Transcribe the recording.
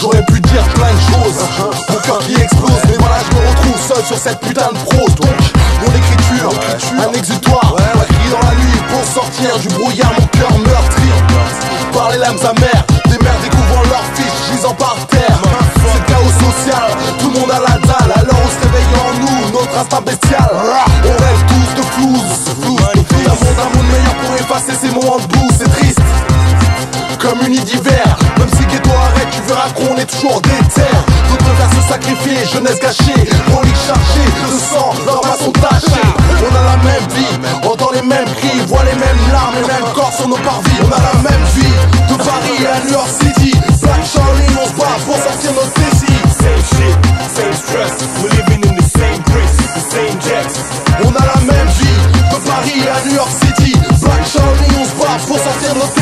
J'aurais pu dire plein de choses, mon cœur qui explose, mais voilà je me retrouve seul sur cette putain de prose. Donc mon écriture, un exutoire, écrit dans la nuit pour sortir du brouillard, mon cœur meurtri. Par les lames amères, des mères découvrant leurs fiches gisant par terre. C'est le chaos social, tout le monde a la dalle, alors on se réveille en nous, notre instinct bestial. On rêve tous de flouze, d'un monde, un monde meilleur pour effacer ces moments de blues, c'est triste. Comme une d'hiver qu'on est toujours des terres. D'autres vers se sacrifier, jeunesse gâchée. Relique chargée de sang, leurs mains sont tachées On a la même vie, entend les mêmes cris Voit les mêmes larmes, les mêmes corps sur nos parvis. On a la même vie, de Paris à New York City. Black Charlie, on se bat pour sortir notre décide Same shit, same stress. We're living in the same bricks, the same jacks. On a la même vie, de Paris à New York City. Black Charlie, on se bat pour sortir notre